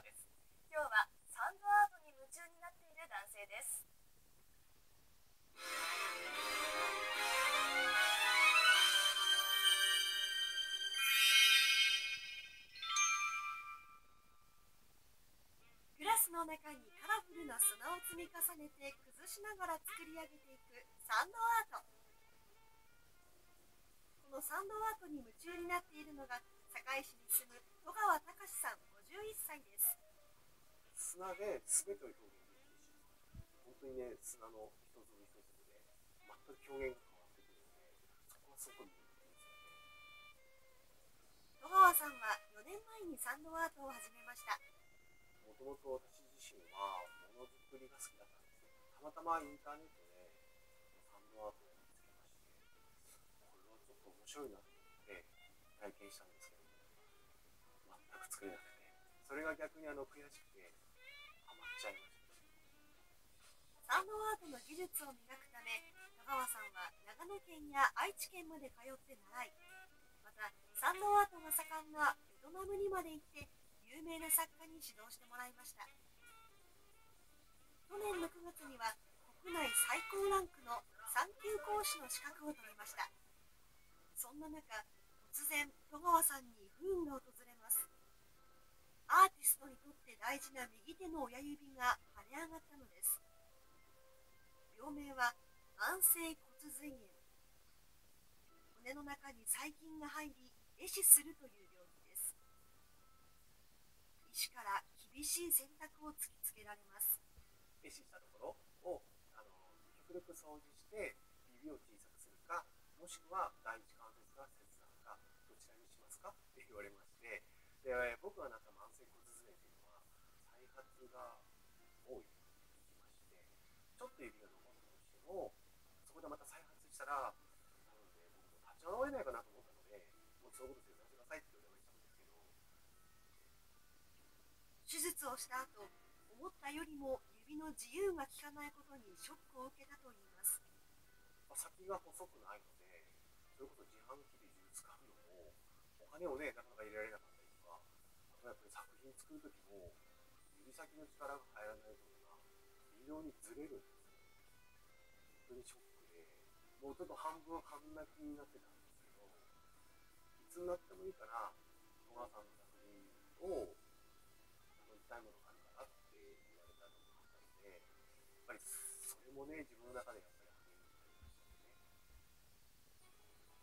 です。今日はサンドアートに夢中になっている男性です。グラスの中にカラフルな砂を積み重ねて崩しながら作り上げていくサンドアート。このサンドアートに夢中になっているのが堺市に住む戸川隆さん。51歳です。砂で全てを表現できる。し本当にね砂の一粒一粒で全く表現が変わってくるのでそこはすごく魅力的ですよ。ね戸川さんは4年前にサンドアートを始めましたもともと私自身はものづくりが好きだったんですよたまたまインターネットでサンドアートを見つけましてこれはちょっと面白いなと思って体験したんですけども全く作れなくてそれが逆にあの悔しくてハマっちゃいました。サンドアートの技術を磨くため戸川さんは長野県や愛知県まで通って習いまたサンドアートが盛んなベトナムにまで行って有名な作家に指導してもらいました。去年の9月には国内最高ランクの3級講師の資格を取りました。そんな中突然戸川さんに不運が訪れます。アーティストにとって大事な右手の親指が腫れ上がったのです。病名は慢性骨髄炎。骨の中に細菌が入り壊死するという病気です。医師から厳しい選択を突きつけられます。壊死したところをあの極力掃除して指を小さくするかもしくは第一関節が切断かどちらにしますかって言われましてで僕はなんか慢性骨髄炎というのは再発が多いと聞きましてちょっと指が残ったとしてもそこでまた再発したらなので僕も立ち直れないかなと思ったのでもうそういうことせずくださいって言われたんですけど。手術をした後思ったよりも指の自由が利かないことにショックを受けたといいます。まあ先が細くないのでそれこそ自販機で銃使うのもお金をねなかなか入れられなかったやっぱり作品作る時も指先の力が入らないとか非常にずれるんですよ本当にショックでもうちょっと半分半泣きになってたんですけどいつになってもいいから戸川さんの作品を頼みたいものがあるからって言われたのがあったのでやっぱりそれもね自分の中でやっぱり励みになりましたね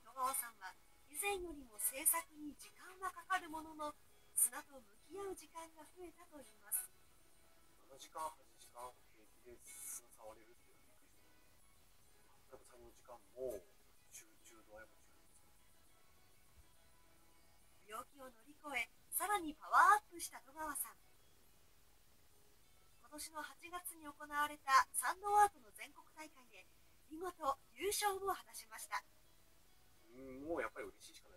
戸川さんは以前よりも制作に時間はかかるものの砂と向き合う時間が増えたといいます。7時間8時間平気で砂触れるっていうのはびっくりして全く作業時間も集中度合いも違うんですよ病気を乗り越えさらにパワーアップした戸川さん。今年の8月に行われたサンドアートの全国大会で見事優勝を果たしました。うんもうやっぱり嬉しいしかない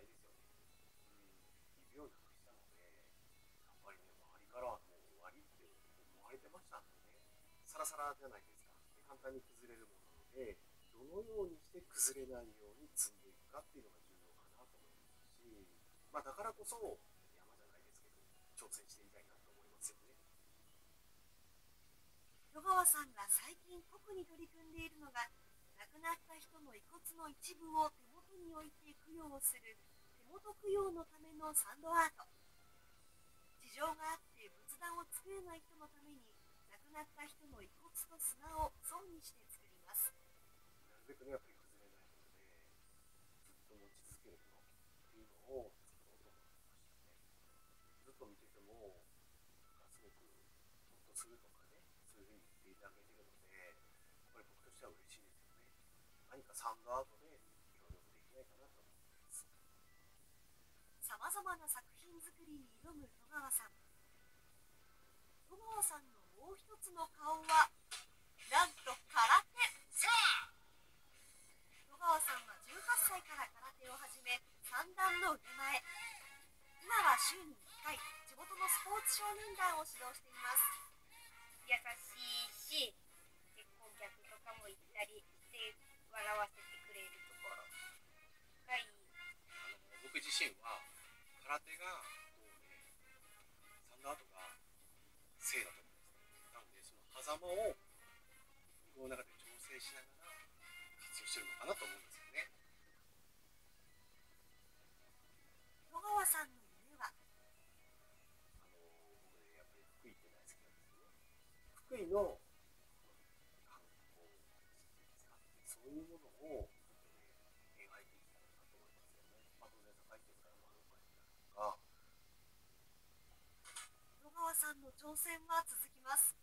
てましたんでねサラサラじゃないですかで簡単に崩れるものなのでどのようにして崩れないように積んでいくかっていうのが重要かなと思います。しまあだからこそ山じゃないですけど挑戦してみたいなと思いますよね戸川さんが最近特に取り組んでいるのが亡くなった人の遺骨の一部を手元に置いて供養をする手元供養のためのサンドアート。事情があって仏壇を作れない人のために亡くなった人の遺骨と砂を層にして作ります。なるべくねやっぱり崩れないのでずっと持ち続けるものっていうのを作ろうと思ってましたねずっと見ててもすごくほっとするとかねそういうふうに言っていただけてるのでやっぱり僕としては嬉しいですよね。何かサンドアートで協力できないかなと思ってます。さまざまな作品作りに挑む戸川さん戸川さんのもう一つの顔はなんと空手。戸川さんは18歳から空手を始め三段の腕前。今は週に1回地元のスポーツ少年団を指導しています。優しいし結構逆とかも言ったりして笑わせてくれるところ。がい。いあの僕自身は空手が活動してるのかなと思うんですよね。戸川さんの夢は？あの僕ねやっぱり福井って大好きなんですよ。ね福井の観光そういうものを、えー描いていきたいなと思いますよね。まあ、当然高いってからもある場合とか、戸川さんの挑戦は続きます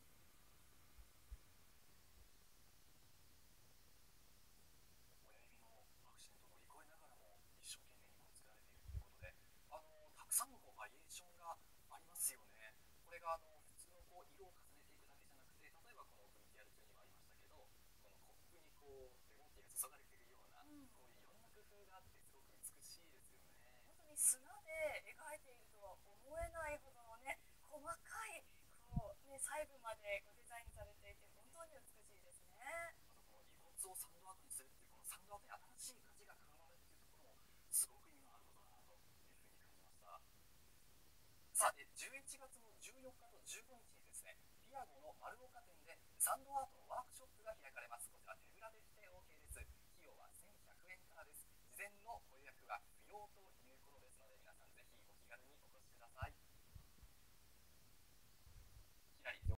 親指のアクシデントを乗り越えながらも一生懸命にこう作られているということであのたくさんのこうバリエーションがありますよねこれがあの普通のこう色を重ねていくだけじゃなくて例えばこの VTR 中にもありましたけどこのコップにこうレモンティーが注がれているような、うんこういういろんな工夫があってすごく美しいですよね本当に砂で描いているとは思えないほどのね細かいこう、ね、細部までこうデザインされていて本当に美しいですねあとこの遺骨をサンドアートにするっていうこのサンドアートに新しい価値が加わるっていうところもすごく意味のあることだなというふうに感じましたさあえ11月の14日と15日にですね。ピアゴの丸岡店でサンドアートのワークショップが開かれます。こちら手ぶらで来て OK です。費用は1100円からです。事前のご予約は不要ということですので皆さんぜひお気軽にお越しください。